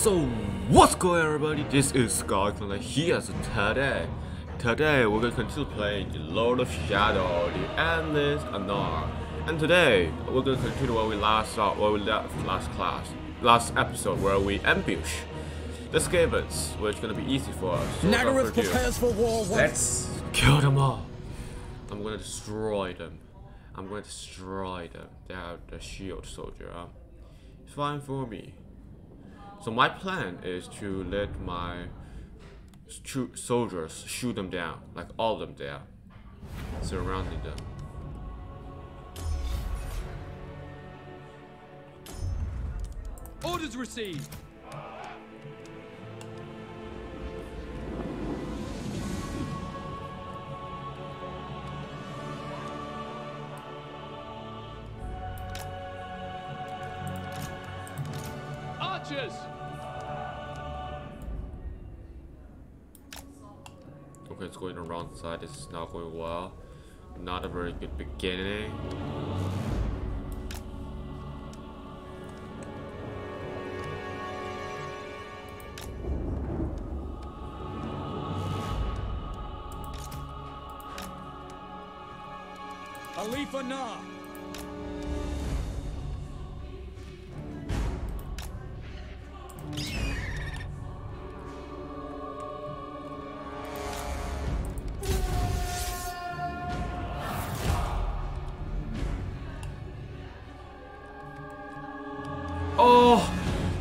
So what's going on everybody? This is Sky here so today. Today we're gonna continue playing the Lord of Shadow, the Endless Anar. And today we're gonna continue where we last saw where we left last class last episode where we ambush the Skavens, which is gonna be easy for us. So Nagarythe prepares for war. Let's kill them all. I'm gonna destroy them. I'm gonna destroy them. They are the shield soldier. Um, it's fine for me. So my plan is to let my soldiers shoot them down, like all of them there, surrounding them. Orders received. Side. Is not going well. Not a very good beginning. Alifa Na!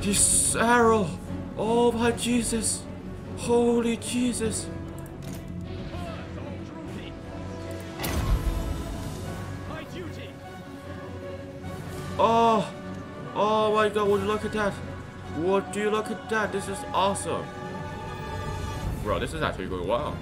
This arrow. Oh my Jesus. Holy Jesus. Oh, oh my god, would you look at that? Do you look at that? This is awesome. Bro, this is actually going well.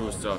I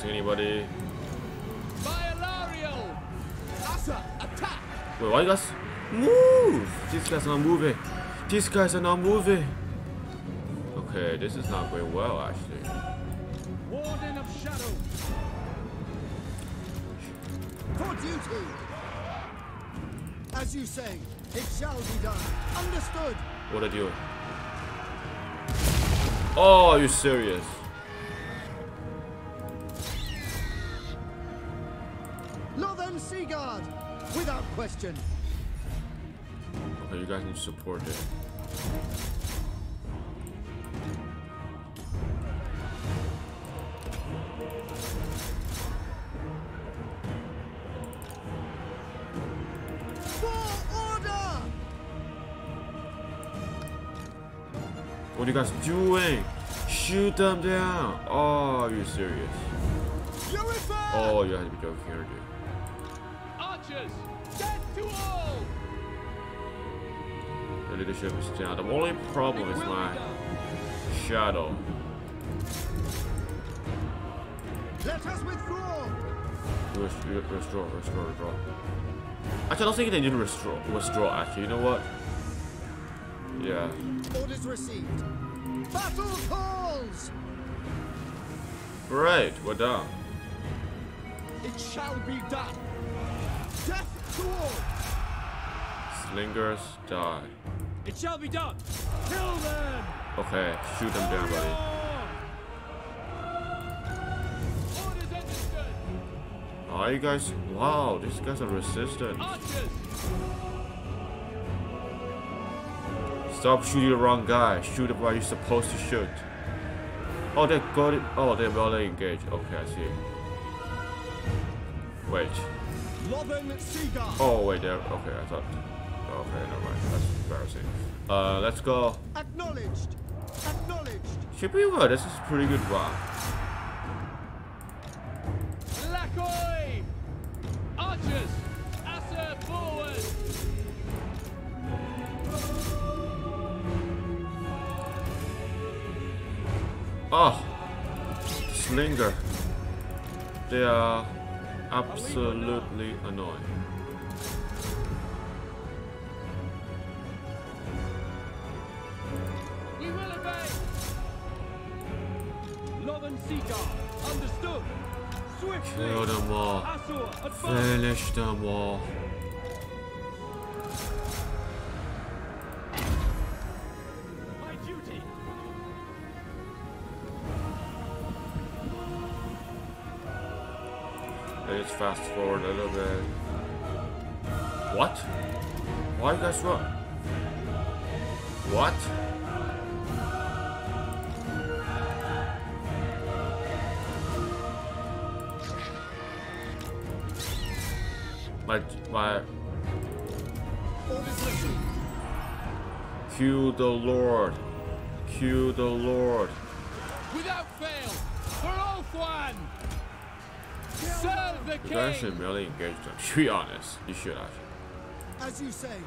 losing anybody. By Alarielle! Asa! Wait, why you guys move? These guys are not moving. These guys are not moving. Okay, this is not going well actually. Warden of Shadow! For duty! As you say, it shall be done. Understood. What are doing? Oh, are you serious? Question. Okay, you guys need to support it. For order! What are you guys doing? Shoot them down! Oh, are you serious? Oh, you have to be joking here, dude. Archers! Leadership is down. The only problem is my shadow. Let us withdraw. Rest- Restore, restore, restore. Actually, I don't think they need to restore. Withdraw. Actually, you know what? Yeah. Orders received. Battle calls. Right, we're done. It shall be done. Death to all. Slingers die. It shall be done. Kill them. Okay, shoot them down, buddy. Are you guys? Wow, these guys are resistant. Stop shooting the wrong guy. Shoot where you're supposed to shoot. Oh, they got it. Oh, they're already engaged. Okay, I see. Wait. Oh, wait, there. Okay, I thought. Okay, never mind. That's embarrassing. Uh, let's go. Acknowledged. Acknowledged. Should be good. This is pretty good. Lakoi. Archers. Asser forward. Oh, Slinger. They are absolutely annoying. Finish. My duty. Let's fast forward a little bit. What? Why you guys run? What? My my Orders received. cue the Lord. Cue the Lord. Without fail. For Ulthuan. Serve the You guys should really engage them. To be honest, you should actually. As you say.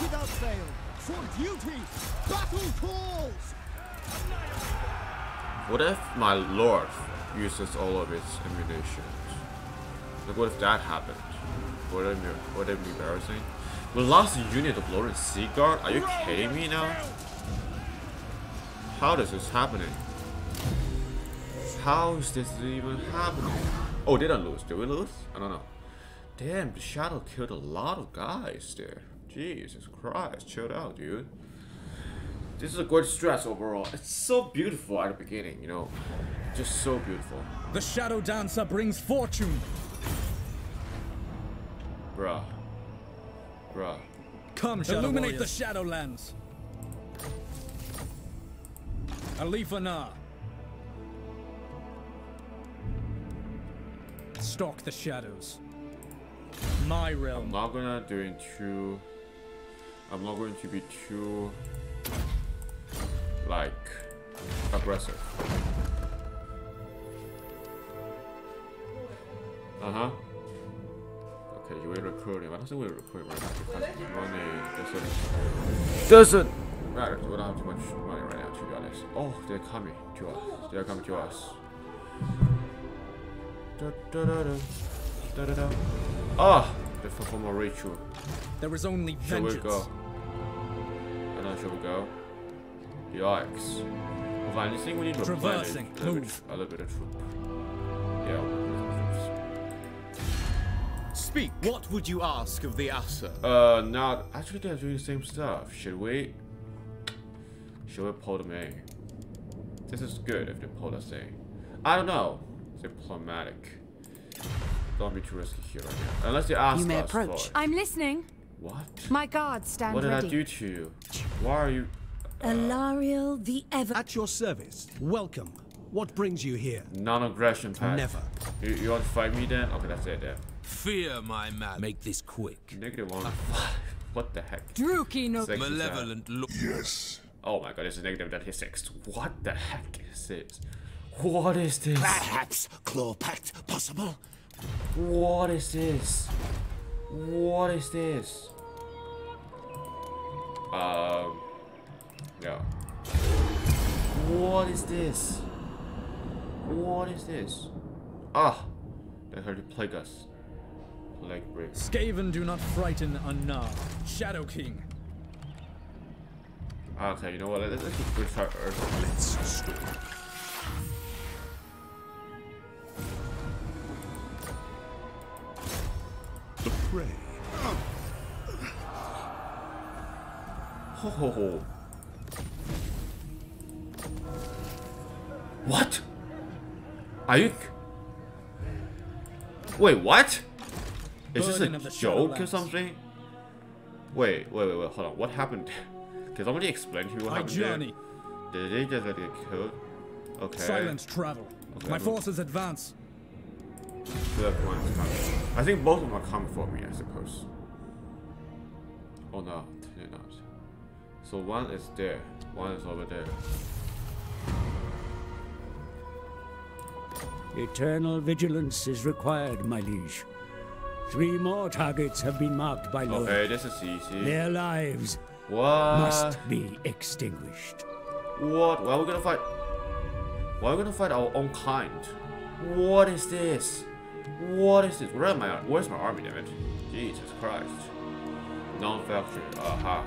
Without fail. For duty. Battle calls. What if my lord uses all of its ammunition? Like, what if that happened? Would it be, would it be embarrassing? The last unit of Lothern Seaguard? Are you kidding me now? How is this happening? How is this even happening? Oh, they don't lose. Did we lose? I don't know. Damn, the shadow killed a lot of guys there. Jesus Christ, chill out, dude. This is a great stress overall. It's so beautiful at the beginning, you know. Just so beautiful. The Shadow Dancer brings fortune. Bruh. Bruh. Come, Shadow Illuminate the Warriors. Shadowlands. Alifana. Stalk the shadows. My realm. I'm realm. not gonna doing too I'm not going to be too like aggressive. Uh-huh. Okay, you were recruiting. I don't think we're recruiting right now because money doesn't doesn't matter. We don't have too much money right now to be honest. Oh, they're coming to us. They're coming to us. Da, da, da, da. Da, da, da. Ah, they perform a ritual. There is only Shall we vengeance. go? And then shall we go? Yikes. Well, I think we need to Traversing. a little, bit, Move. a little bit of troop. Yeah. Speak. What would you ask of the Asur? Uh, now, actually they're doing the same stuff. Should we? Should we pull them in? This is good if they pull us in. I don't know. Diplomatic. Don't be too risky here right now. Unless they ask You may us approach. for it. I'm listening. What? My guards stand What did I ready. do to you? Why are you... Alarielle the Ever. At your service. Welcome. What brings you here? Non-aggression pact. Never. You, you want to fight me then? Okay, that's it then. Fear, my man. Make this quick. Negative one. what the heck? Druki no Six? Malevolent look. Yes. Oh my god, this is negative 96. What the heck is this? What is this? Perhaps claw pact possible. What is this? What is this? Um. Yeah. What is this? What is this? Ah, they heard to plague us. Plague break. Skaven do not frighten Anar, Shadow King. Okay, you know what? Let's, let's just restart Earth. Let's storm. The prey. Ho ho ho. What? Are you? Wait, what? Is this a joke or something? Wait, wait, wait, wait, hold on. What happened? Can somebody explain to me what I happened journey. there? Did they just like, get killed? Okay. Silent travel. Okay, My forces advance. Two left, one is coming. I think both of them are coming for me, I suppose. Oh no, they're not. So one is there, one is over there. Eternal vigilance is required, my liege. Three more targets have been marked by Lord. Okay, this is easy. Their lives What? must be extinguished. What? Why are we gonna fight? Why are we gonna fight our own kind? What is this? What is this? Where am I? Where's my army, damn it? Jesus Christ. Non-factory. Aha.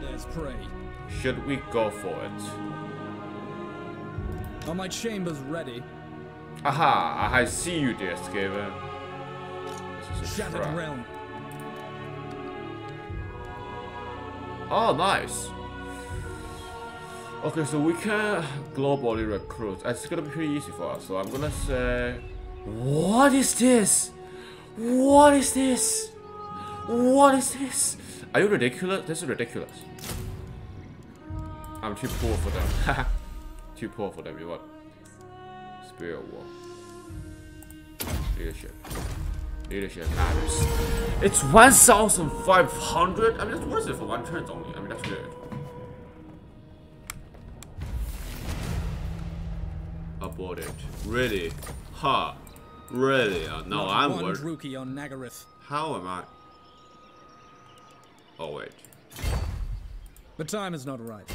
There's prey. Should we go for it? Are my chambers ready? Aha! I see you there, Skaven. This is a Shattered realm. Oh, nice. Okay, so we can globally recruit. It's gonna be pretty easy for us. So I'm gonna say, what is this? What is this? What is this? Are you ridiculous? This is ridiculous. I'm too poor for them. too poor for them. You what? Spirit war. Leadership. Leadership matters. It's 1,500? I mean, that's worth it for one turn only. I mean, that's good. Aborted. Really? Ha. Really? Uh, no, Not I'm worried. On Nagarythe. How am I? Oh, wait. The time is not right.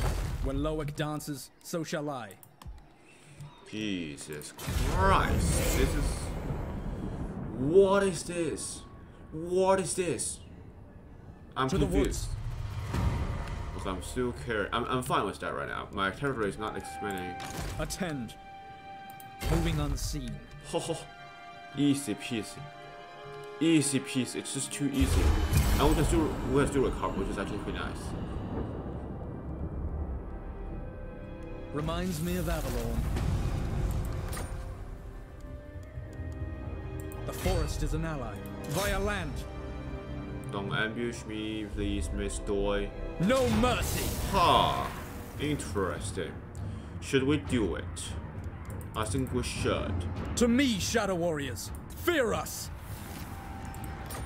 When Loec dances, so shall I. Jesus Christ. This is... What is this? What is this? I'm To confused. Because I'm still care. I'm, I'm fine with that right now. My territory is not expanding. Attend. Moving unseen. Ho ho. Easy peasy. Easy peasy. It's just too easy. And we can still we can still recover, which is actually pretty nice. Reminds me of Avelorn. The forest is an ally. Via land. Don't ambush me, please, Miss Doy. No mercy. Ha! Interesting. Should we do it? I think we should. To me, Shadow Warriors. Fear us.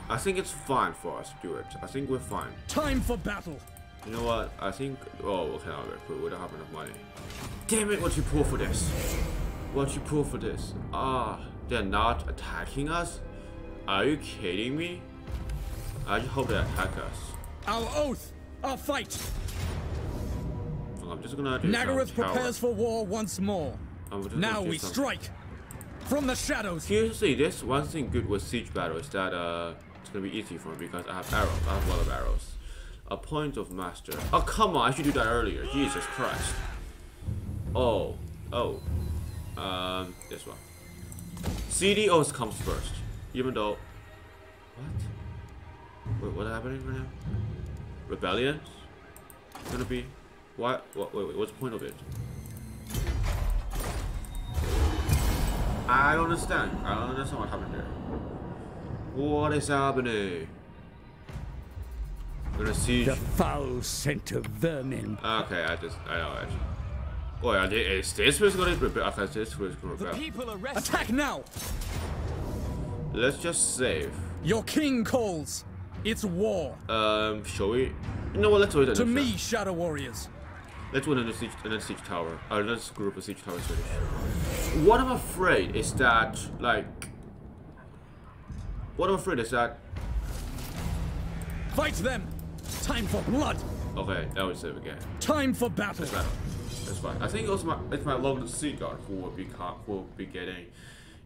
I think it's fine for us to do it. I think we're fine. Time for battle. You know what? I think. Oh, we cannot recruit. We don't have enough money. Damn it! What you pull for this? What you pull for this? Ah, they're not attacking us. Are you kidding me? I just hope they attack us. Our oath. Our fight. I'm just gonna do Nagarythe prepares for war once more. Now we strike. From the shadows. Seriously, this one thing good with siege battle is that uh, it's gonna be easy for me because I have arrows. I have a lot of arrows. A point of master. Oh come on! I should do that earlier. Jesus Christ. Oh, oh. Um, this one. CDOs comes first, even though. What? Wait, what's happening right now? Rebellion? It's Gonna be? What? What? Wait, wait. What's the point of it? I don't understand. I don't understand what happened there. What is happening? We're gonna siege. The foul scent of vermin. Okay, I just I know it. Wait, are is this person gonna rebel? Okay, this was gonna rebel. People arrested. Attack now. Let's just save. Your king calls. It's war. Um, shall we? You know what? Let's wait. To me. Shadow Warriors. let's win another siege, another siege tower. Uh, let's group a siege tower finish. What I'm afraid is that like. What I'm afraid is that. Fight them. Time for blood. Okay, that was save again. Time for battle. Battle. That's fine. I think also my it's my Lord Seaguard who will be who will be getting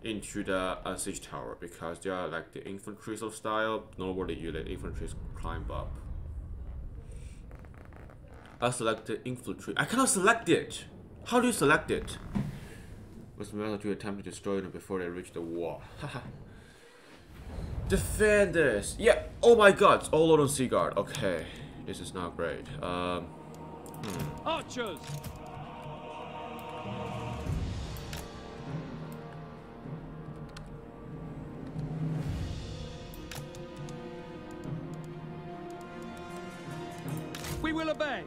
into the uh, siege tower because they are like the infantry of style. Normally you let infantry climb up. I select the infantry. I cannot select it. How do you select it? The method to attempt to destroy them before they reach the wall? Defenders. Yeah. Oh my God. It's all on Seaguard. Okay. This is not great. Um. Archers! We will obey.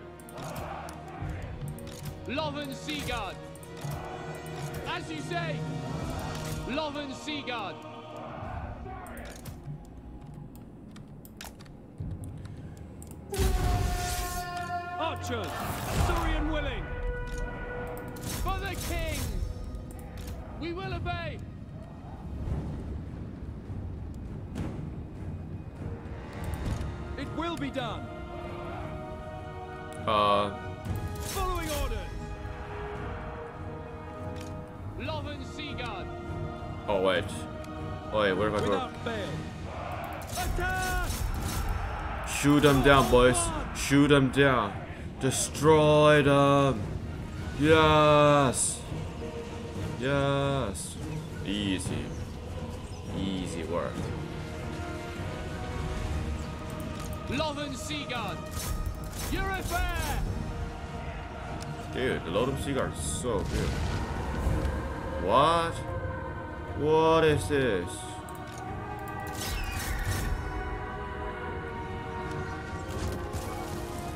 Lothern Seaguard. As you say, Lothern Seaguard. Done! Uh. Following orders! Lothern Seaguard. Oh wait. Oh wait. Where am I! Attack! Shoot them down, boys. Shoot them down. Destroy them. Yes. Yes. Easy. Easy work. Lothern Seaguard. You're a fair! Dude, the Lothern Seaguard is so good. What? What is this?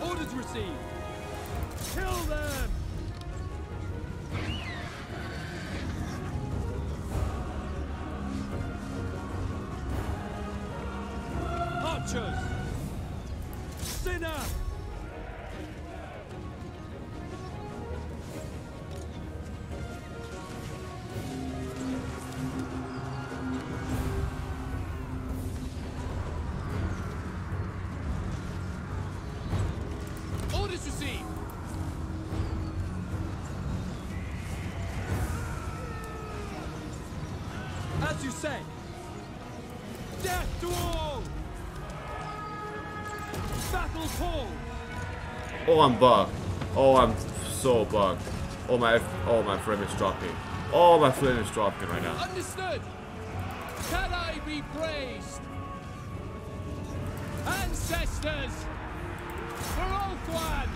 Orders received! Kill them! Archers! I'm bugged. Oh, I'm so bugged. Oh my, oh my frame is dropping. Oh, my frame is dropping right now. Understood. Can I be praised? Ancestors! For Ulthuan!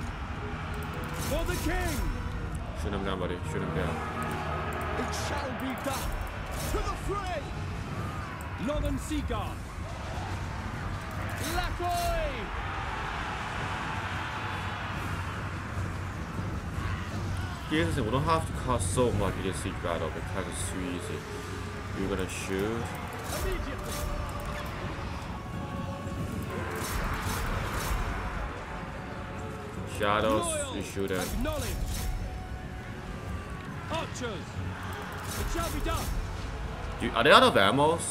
For the king! Shoot him down, buddy. Shoot him down. It shall be done. To the fray! Lothern Seaguard! Lacoy! We don't have to cost so much in this battle because it's too easy. You're gonna shoot. Shadows, you shoot. Acknowledge! Archers! It shall be done! Do, are they out of ammos?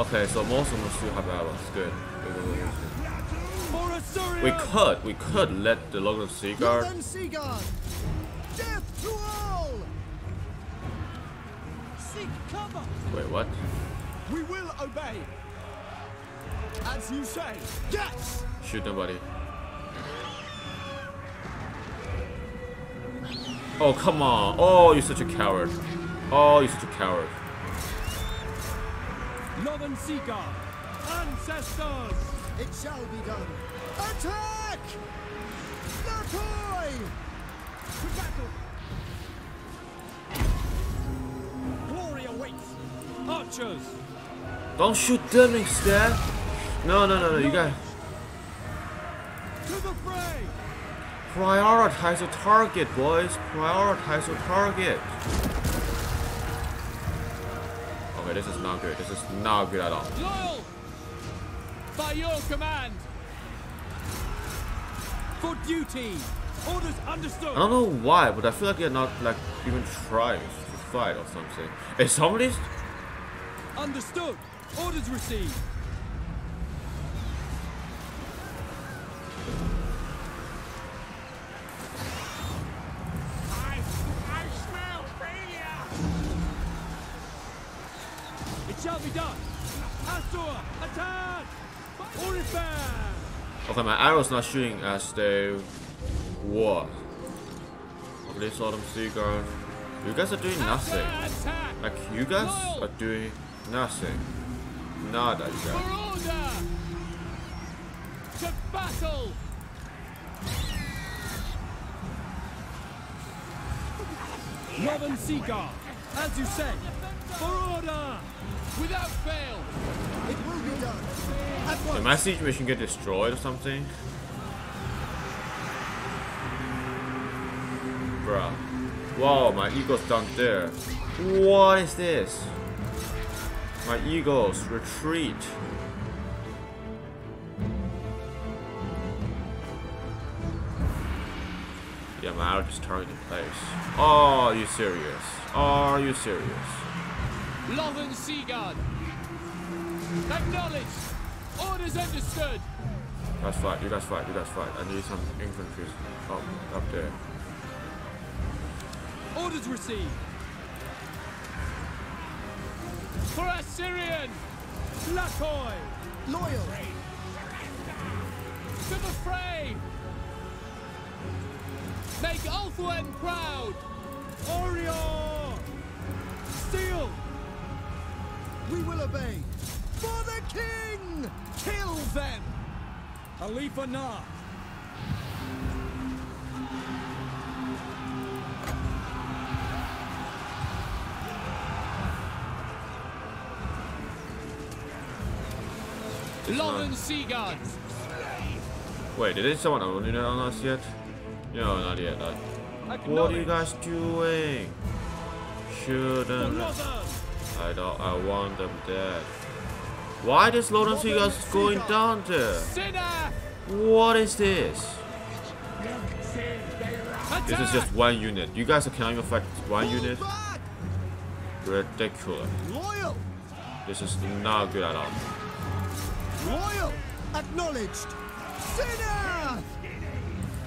Okay, so most of them still have good, good. We could, we could let the Lothern Seaguard. Lothern Seaguard! Death to all! Seek cover! Wait, what? We will obey! As you say! Yes! Shoot nobody. Oh, come on. Oh, you're such a coward. Oh, you're such a coward. Lothern Seaguard! Ancestors! It shall be done! Attack! Lakoy! Glory awaits! Archers! Don't shoot them instead. No, no, no, no. You got To the fray! prioritize your target, boys. Prioritize your target. Okay, this is not good. This is not good at all. Loyal! By your command! For duty! I don't know why, but I feel like they're not like even trying to fight or something. Is somebody? Understood. Orders received. I, I smell failure. It shall be done. Astor, attack! Orifan! Okay, my arrow's not shooting as though they saw them seagull. You guys are doing nothing. Like, you guys are doing nothing. Nada, order! To battle! Lothern Seaguard, as you say, for order! Without fail! It will be done. Did my siege mission get destroyed or something? Bruh. Whoa, my eagle's down there. What is this? My eagles retreat. Yeah, my arrow just turned in place. Are you serious? Are you serious? Lothern Seaguard! Acknowledged! Orders understood! You guys fight, you guys fight, you guys fight. I need some infantry up, up there. Orders received. For Asuryan! Lakoi! Loyal. To the fray! Make Ulthuan proud! Orion! Steel! We will obey. For the king! Kill them! Khalifa Nah! Lothern Seaguard! Wait, did someone own it on us yet? No, not yet. Not. What are you guys doing? Shouldn't. I don't. I want them dead. Why does see us going down there? Sinner! What is this? This is just one unit. You guys cannot even fight one unit. Ridiculous. This is not good at all. Loyal! Acknowledged! Sinner!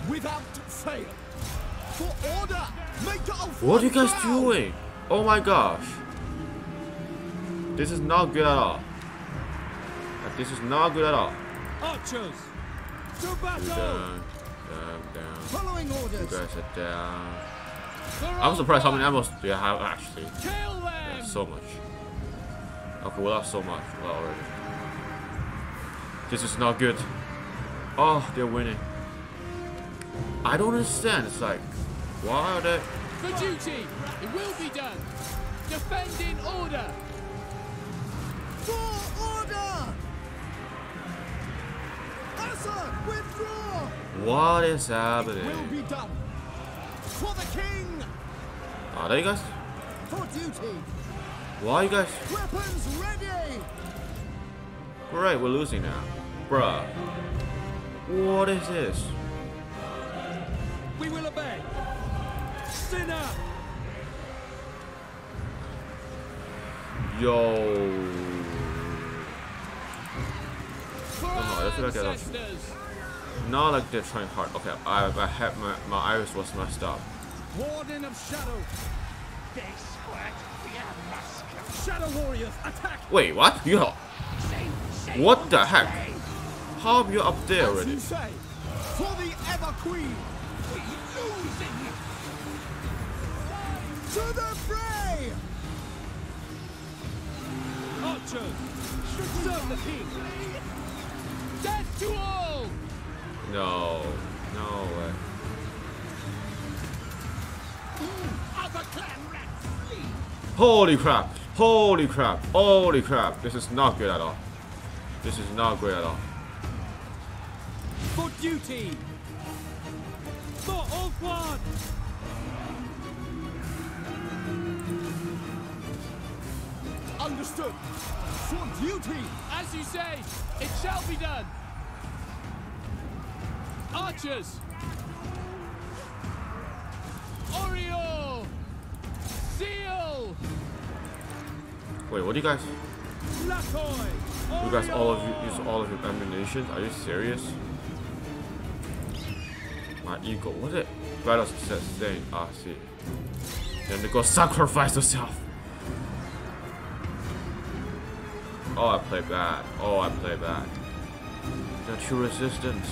Without fail! For order! What are you guys doing? Oh my gosh. This is not good at all. This is not good at all. Archers! To battle! down, down, down. Following You guys are down. I'm surprised how many ammos do you have actually. Yeah, so much. Okay, well that's so much well, already. This is not good. Oh, they're winning. I don't understand. It's like, why are they? For duty! It will be done! Defend in order! For order! Asa, withdraw! What is happening? Will happening? be done! For the king! Are they guys? For duty! Why are you guys? Weapons ready! Great, we're losing now. Bruh. What is this? We will obey! Sinner! Yo. Oh, no, our that's what I got. ancestors! Not like they're trying hard. Okay, I, I had my, my iris was messed up. Warden of Shadow! Shadow Warriors, attack! Wait, what? You What the heck? How are you up there As already? you say! For the Ever Queen! To the fray! Archers! Serve the king! Death to all! No. No way. Holy crap! Holy crap! Holy crap! This is not good at all. This is not great at all. For duty! For all Ulthuan! Understood! For duty! As you say, it shall be done! Archers! Oriole! Seal! Wait, what do you guys? Lakoi! You guys all of you use all of your ammunition? Are you serious? My eagle, what is it? Battle success thing. Ah, see. Then they go sacrifice yourself. Oh, I play bad. Oh, I play bad. Got two resistance.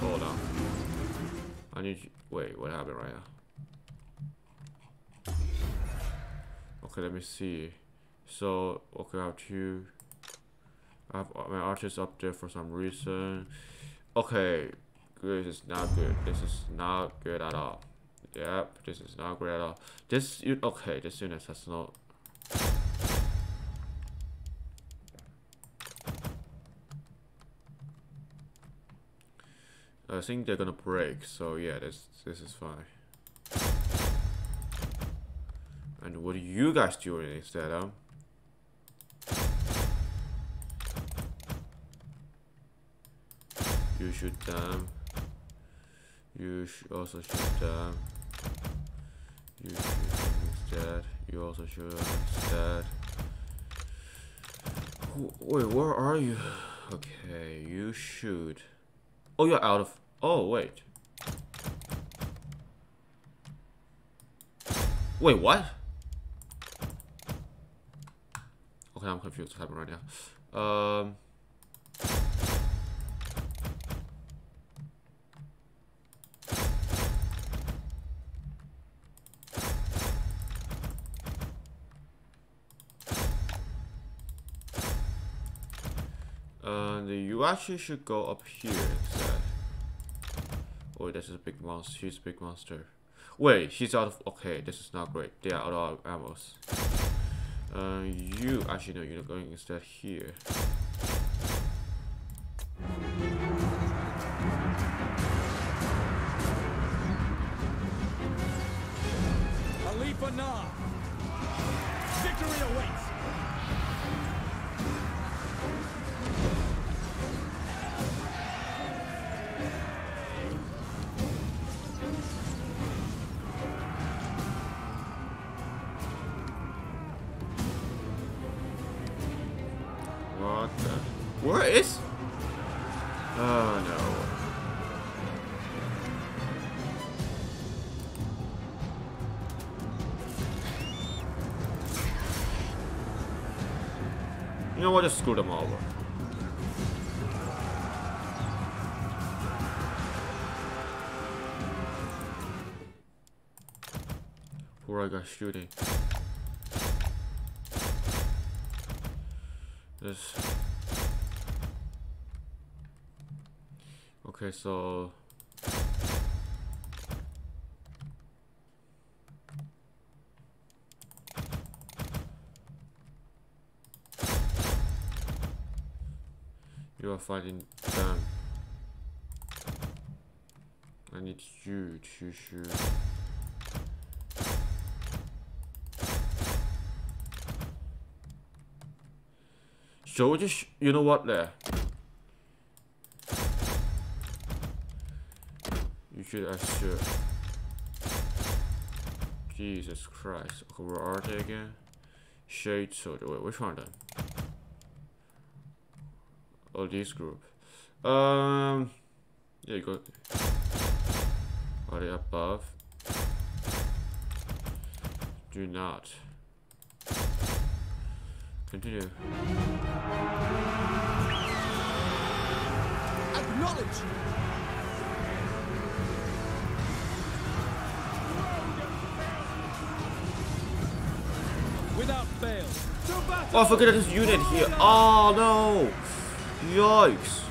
Hold on. I need you. Wait, what happened right now? Okay, let me see. So, okay, I have two. Have uh, my archers up there for some reason. Okay, this is not good. This is not good at all. Yep, this is not great at all. This, you okay, this unit has no. I think they're gonna break, so yeah, this this is fine. And what are you guys doing instead, um? You shoot them. You sh also shoot them. You shoot them instead. You also shoot them instead. Wait, where are you? Okay, you shoot. Oh, you're out of. Oh, wait. Wait, what? Okay, I'm confused. What's happening right now? Um. You actually should go up here instead. Oh, this is a big monster. She's a big monster. Wait, she's out of. Okay, this is not great. They are out of ammo. Uh, you actually no, you're going instead here. Shooting? This. Okay, so. You are fighting them. I need you to shoot. So just, you know what, there. You should assure. Jesus Christ. Okay, where are they again? Shade Soldier. Wait, which one are then? Oh, this group. Um, yeah, you go. Are they above? Do not. Continue. Acknowledge! Without fail. Oh, I forgot this unit here. Oh no! Yikes!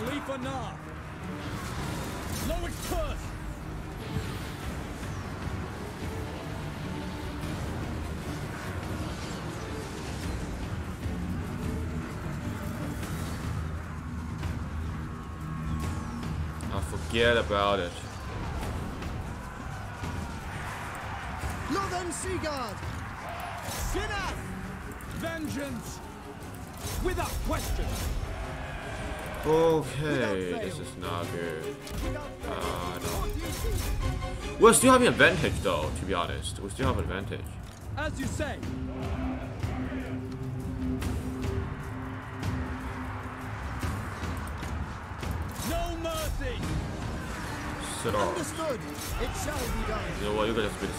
Khalifa Nah. Lowick Perth. I forget about it. Lothern Seaguard! Sinath! Vengeance. Without question. Okay, this is not good. Uh, no. We're still having advantage though, to be honest. We still have advantage. As you say. No mercy. So. Understood. It shall be done. You know what? You're gonna have to be the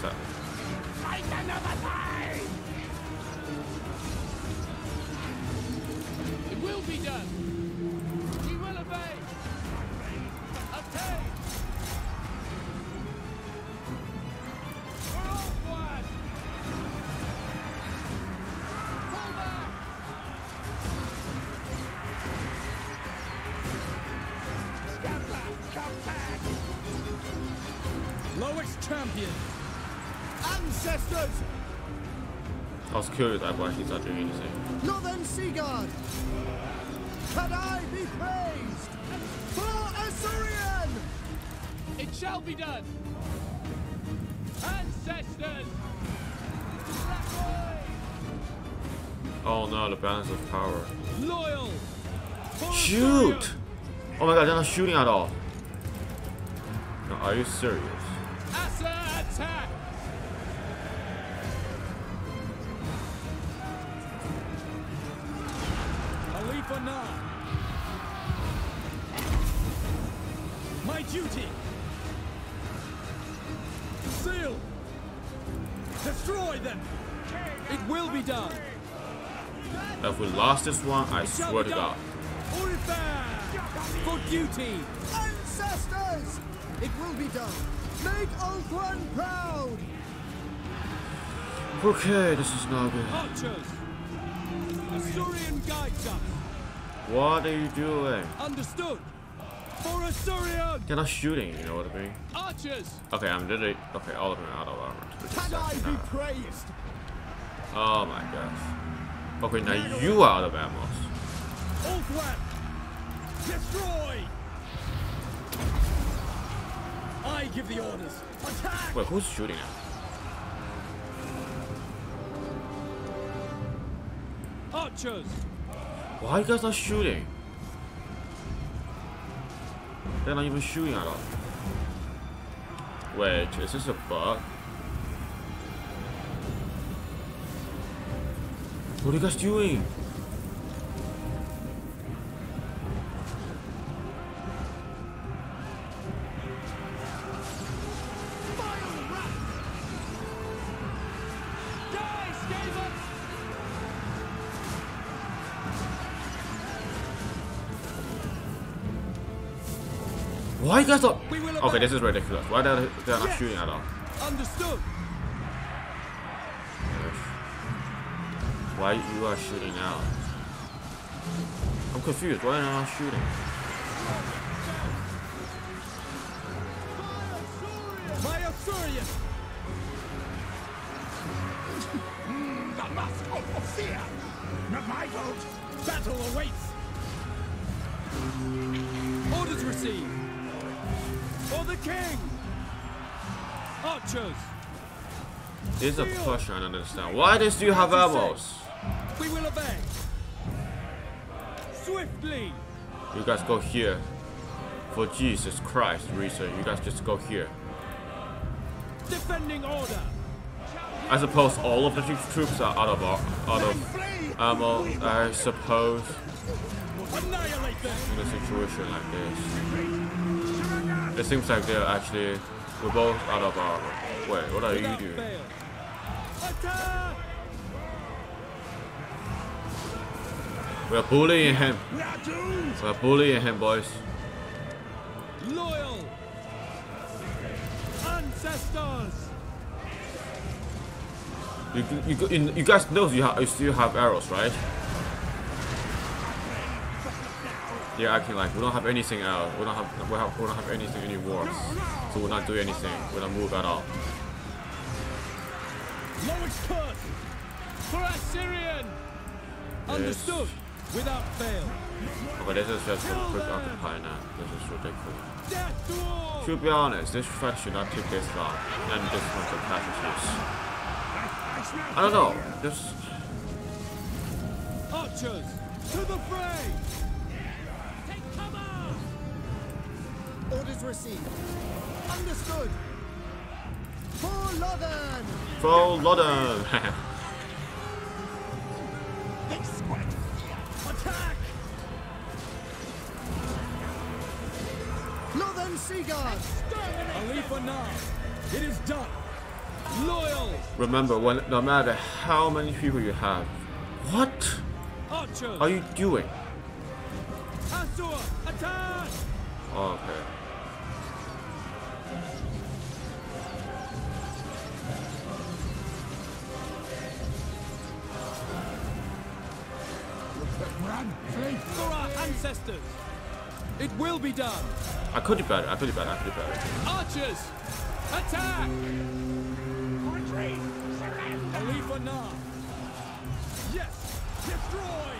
I was curious like, why he's not doing anything. Lothern Seaguard. Can I be praised for Asuryan? It shall be done. Ancestors. Oh no, the balance of power. Loyal. Shoot! Oh my god, they're not shooting at all. No, are you serious? Lost this one, I Shall swear to god. For duty. Ancestors, it will be done. Make Ulthuan proud. Okay, this is not good. Archers. Asuryan guides us. What are you doing? Understood. For Asuryan. They're not shooting, you know what I mean? Archers. Okay, I'm literally. Okay, all of them are out of armor. Can I be praised? Oh my gosh. Okay, now you are out of ammo. Destroy. I give the orders. Attack. Wait, who's shooting at? Archers. Why are you guys not shooting? They're not even shooting at all. Wait, is this a bug? What are you guys doing? Why you guys not? We will Okay, this is ridiculous. Why they're they're not shooting at all? Understood. Why you are shooting now? I'm confused. Why am I shooting? My Asuryan. The mask of fear. Not my fault. Battle awaits. Orders received. For the king. Archers. This is a push. I don't understand. Why does you have ammos? You guys go here. For Jesus Christ reason, you guys just go here. Defending order. I suppose all of the troops are out of out of ammo. I suppose in a situation like this, it seems like they're actually we're both out of our Wait, what are you doing? We're bullying him. We are bullying him, boys. Loyal. Ancestors. You you you, guys know you have you still have arrows, right? They're acting like we don't have anything else. We don't have we, have, we don't have anything anymore. So we're not doing anything. We don't move at all. Loec's curse. For Asuryan. Understood. Without fail. Oh, okay, this is just a quick occupy now. This is ridiculous. Death to be honest, this fight should not take this long, and this much of casualties. I don't know. This Archers. To the fray. Take cover. Orders received. Understood. For Lothern. full London. Seaguard! Alith Anar, it is done. Loyal! Remember, when no matter how many people you have, what Archers! are you doing? Attack! Oh, okay. Run, flee! For our ancestors! It will be done! I could do better. I could do better. I could do better. Archers! Attack! Retreat! Surrender! Alith Anar, Yes! Destroy!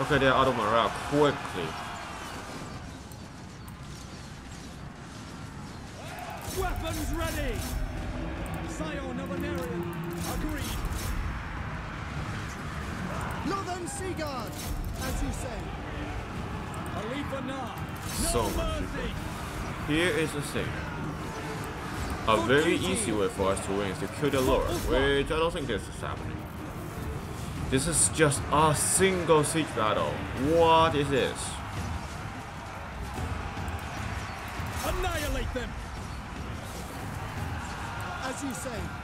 Okay, they're out of morale quickly. Weapons ready! Scion of Anarian! Agreed! Lothern Seaguard! As you say. Alith Anar, So much. Here is the thing. A very easy way for us to win is to kill the Lord, which I don't think this is happening. This is just a single siege battle. What is this? annihilate them. As you say.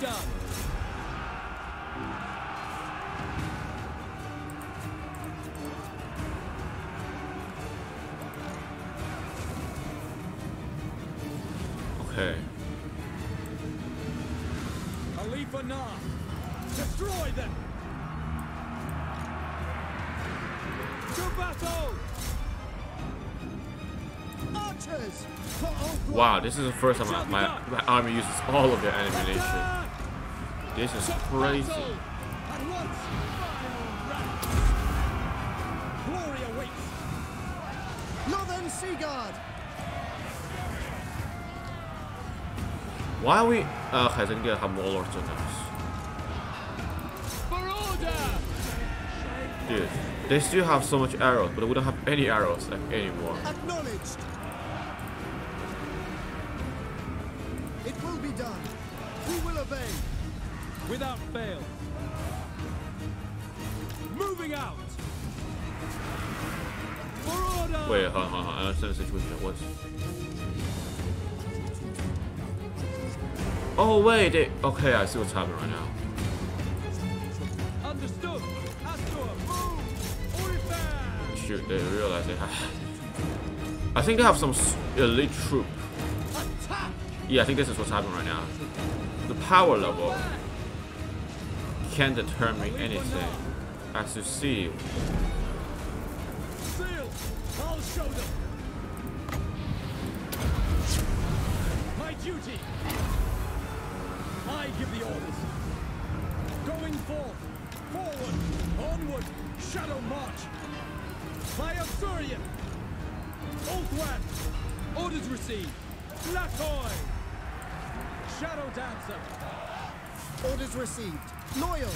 Done! Okay. Alith Anar, Destroy them! To battle! Wow, this is the first time my, my, my army uses all of their ammunition. This is crazy. Glory awaits. Why are we... Uh, I didn't get more Warlords. Dude, they still have so much arrows, but we don't have any arrows like, anymore. Acknowledged. Without fail. Moving out! For order! Wait, hold on, hold on. I understand the situation. What's... Oh, wait, they... Okay, I see what's happening right now. Understood! Astor, move! Orifan! Shoot, they realize they have... I think they have some elite troop. Yeah, I think this is what's happening right now. The power level can determine anything. As you see, Seal, I'll show them. My duty. I give the orders. Going forth, forward, onward, shadow march. By Asuryan, Ulthuan, Orders received! Lakoy! Shadow Dancer, Orders received. Loyal.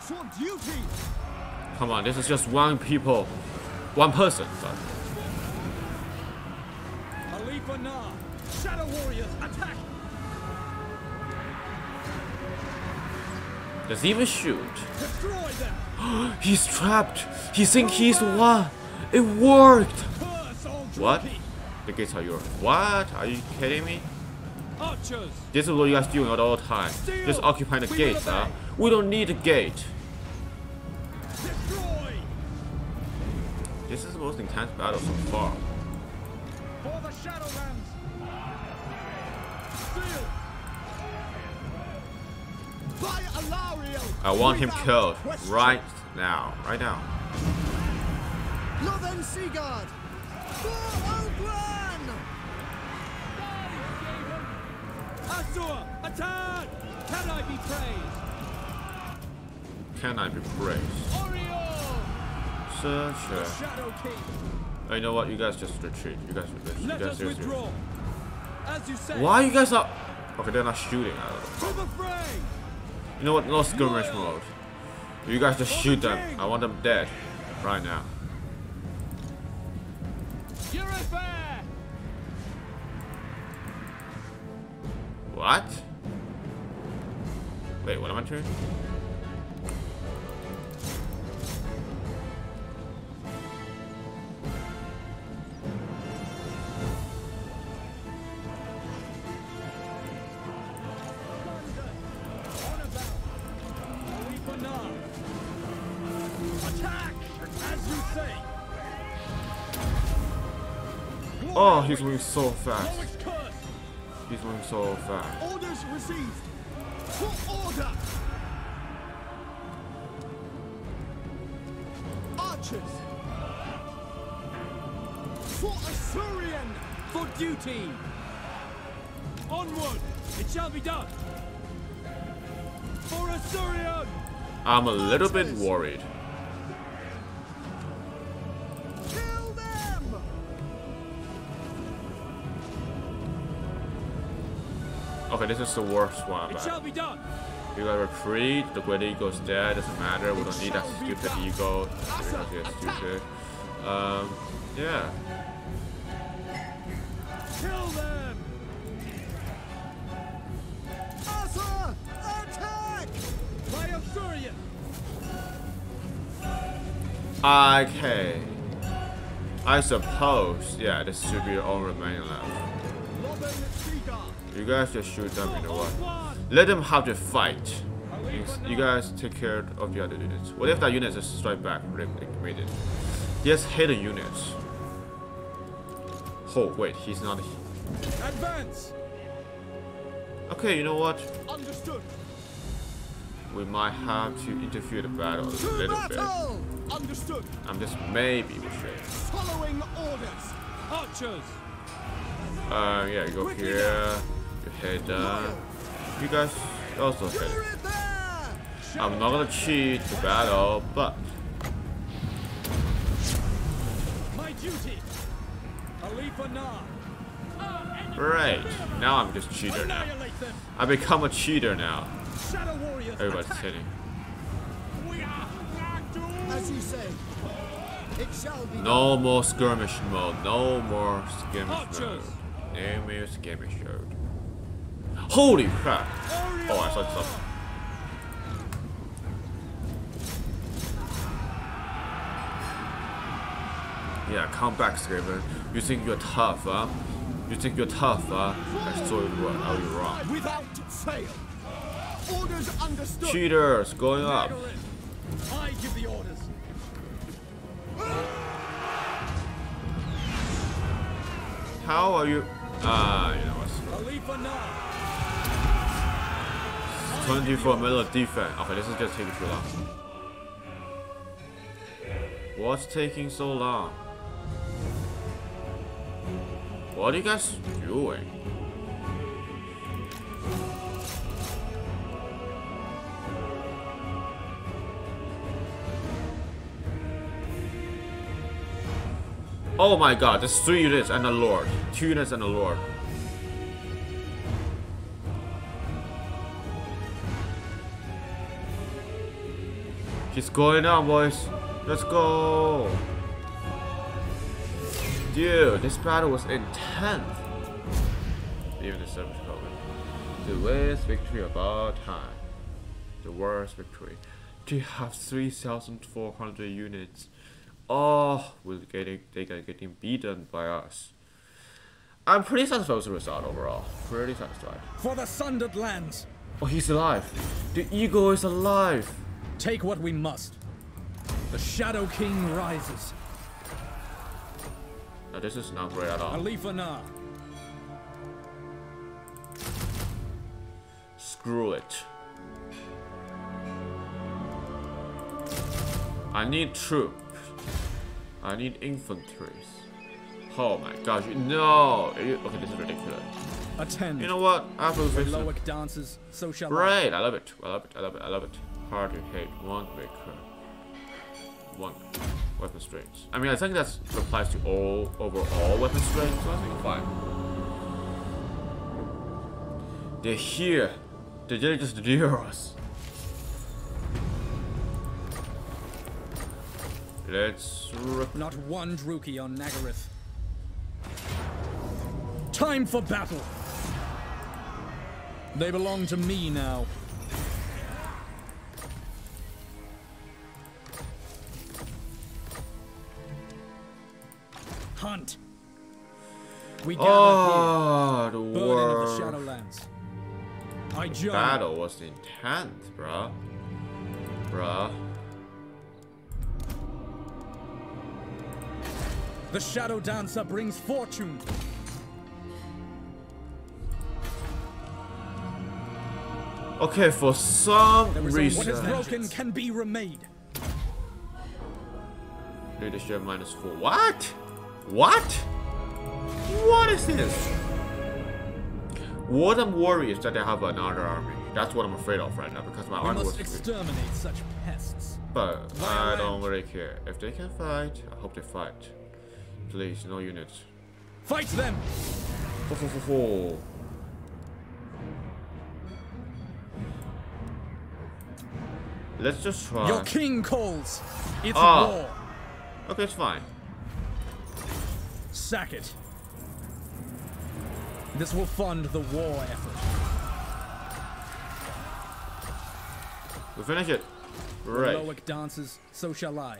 For duty. come on, this is just one people, one person. Sorry. Alith Anar, Shadow Warriors, attack! Does he even shoot? Destroy them! He's trapped. He think he's the one. It worked. What? The gates are yours. What? Are you kidding me? Archers! This is what you guys doing at all the whole time. Just occupying the gates, huh? We don't need a gate. Destroy! This is the most intense battle so far. For the Shadowlands! Seal! By. I want him killed right now. Right now. Lothern Seaguard. For Oakland. Attack! Can I be praised? Can I be praised? Oriole! A... Shadow King! Oh, you know what? You guys just retreat. You guys retreat. You Let guys us withdraw! As you say! Why are you guys not... Okay, they're not shooting at us. To the fray! You know what? No skirmish mode. You guys just shoot them. I want them dead. Right now. Your affair! What? Wait, what am I doing? Oh, he's moving so fast. Loec's curse! So fast. Orders received. For order. Archers. For Asuryan. For duty! Onward! It shall be done! For Asuryan! I'm a little bit worried. Okay, this is the worst one. But you gotta retreat. The great eagle's dead. Doesn't matter. We don't need that stupid eagle it's stupid. Um, yeah. Kill them! Asa, attack. By Asuryan! Okay. I suppose, yeah, this should be all remaining left. You guys just shoot them, you know what? Let them have to fight. You, guys take care of the other units. What if that unit just strike back? Really made it. Just hit the units. Oh wait, he's not. Advance! Okay, you know what? Understood. We might have to interfere the battle a little bit. battle. Understood. I'm just maybe we should. Following orders. Archers! Uh, yeah, you go here. You head down. You guys also hit. You're it. I'm not gonna cheat the battle, but My duty! Alith Anar! right now I'm just cheater now. I become a cheater now. Shadow warriors! Everybody's attack! hitting. We are Nagdu! As you say. It shall be. No more skirmish mode. No more skirmish mode. Archers. No more skirmish mode. Holy crap! Oh, I saw something. Yeah, come back, Skaven. You think you're tough, huh? You think you're tough, huh? I saw you wrong. I was wrong. Without fail. Orders understood. Cheaters going up. I give the orders! How are you? Ah, you know what? Alith Anar! 24 minute defense. Okay, this is just taking too long. What's taking so long? What are you guys doing? Oh my god, there's three units and a lord. Two units and a lord. He's going on, boys. Let's go. Dude, this battle was intense. Even the service comment. The worst victory of all time. The worst victory. To have 3,400 units. Oh, we're getting, they're getting beaten by us. I'm pretty satisfied with the result overall. Pretty satisfied. For the sundered lands, Oh, he's alive. The eagle is alive. Take what we must. The Shadow King rises. Now, this is not great at all. Alith Anar. Screw it. I need troops. I need infantries. Oh my gosh, no! Okay, this is ridiculous. Attend. You know what? After we When fix it. Dances, so shall I. Right, I love it. I love it. I love it. I love it. Hard to hate. One weapon strength. I mean, I think that applies to all overall weapon strength, so I think fine. They're here. They didn't just deter us. Let's. Not one Druchii on Nagarythe. Time for battle. They belong to me now. We gather Oh, the here. Burden of the Shadowlands. I join. battle was intense, bruh. Bruh. The Shadow Dancer brings fortune. Okay, for some reason. what is broken can be remade. Leadership minus four. What? What? What is this? What I'm worried is that they have another army. That's what I'm afraid of right now because my We army was exterminate such pests. But I don't really care. If they can fight, I hope they fight. Please, no units. Fight them! Four, four, four, four. Let's just try. Your king calls. It's Ah. war. Okay, it's fine. Sack it. This will fund the war effort. We finish it. Right. Loec dances, so shall I.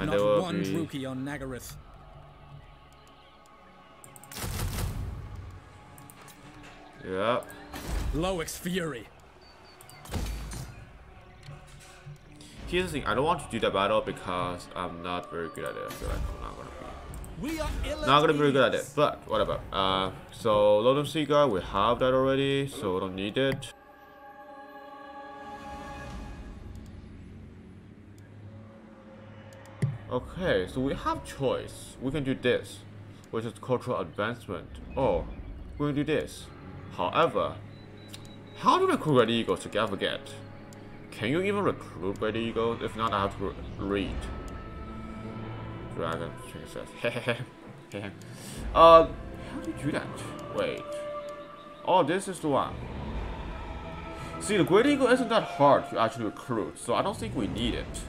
Not one be... Druchii on Nagarythe. Yeah. Loec's fury. Here's the thing, I don't want to do that battle because I'm not very good at it. I feel like I'm not gonna be We are ill not gonna be very good at it. But whatever. Uh so Lothern Seaguard, we have that already, so we don't need it. Okay, so we have choice. We can do this, which is cultural advancement. Oh, we can do this. However, how to recruit Red Eagles to get? Can you even recruit Red Eagles? If not, I have to re- read. Dragon Princess. uh, how do you do that? Wait. Oh, this is the one. See, the Great Eagle isn't that hard to actually recruit, so I don't think we need it.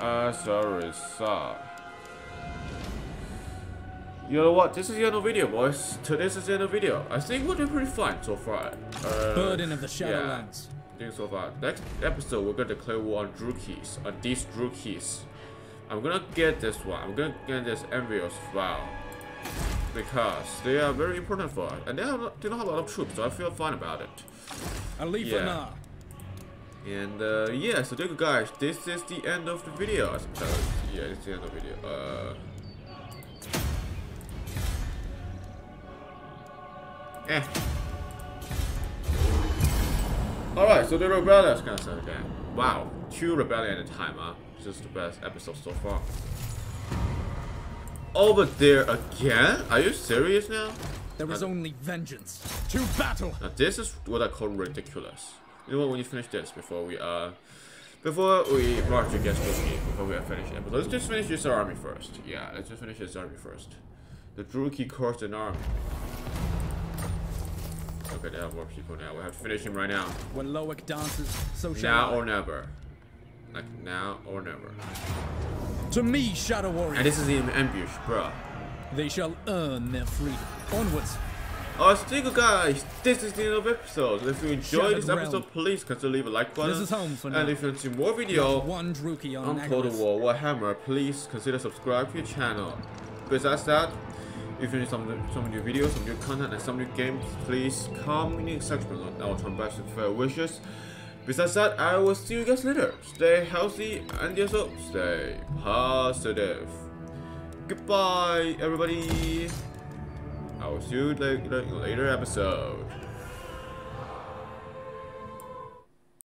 Uh, sorry, sir. You know what? This is the end of the video, boys. Today's is the end of the video. I think we're doing pretty fine so far. Uh, Burden of the Shadowlands. yeah. Shadowlands. Doing so far. Next episode, we're gonna declare war on Druchiis, on these Druchiis. I'm gonna get this one. I'm gonna get this Envious Vow. Because they are very important for us. And they, have, they don't have a lot of troops, so I feel fine about it. Alifa Yeah. Na. And uh, yeah, so thank you guys. This is the end of the video, I suppose. Yeah, it's the end of the video. Uh, eh. Alright, so the rebellion is gonna start again. Wow, two rebellion at a time, huh? This is the best episode so far. Over there again? Are you serious now? There is only vengeance. To battle! Now this is what I call ridiculous. You know what? When you finish this before we uh, before we march against Druchii, before we finish it, but let's just finish this army first. Yeah, let's just finish this army first. The Druchii caused an army. Okay, they have more people now. We have to finish him right now. When Loec dances, so shall Now or never. Like now or never. To me, Shadow Warrior. And this is the ambush, bruh. They shall earn their freedom. Onwards. Oh, so guys. This is the end of episode. If you enjoyed this episode, realm. please consider leave a like button. This is home for And if you want to see more video, one Druchii on on Total War Warhammer, please consider subscribe to your channel. Besides that, if you need some some new videos, some new content, and some new games, please comment in the section below. I will turn back with fair wishes. Besides that, I will see you guys later. Stay healthy and yourself stay positive. Goodbye, everybody. I will see you later, later episode.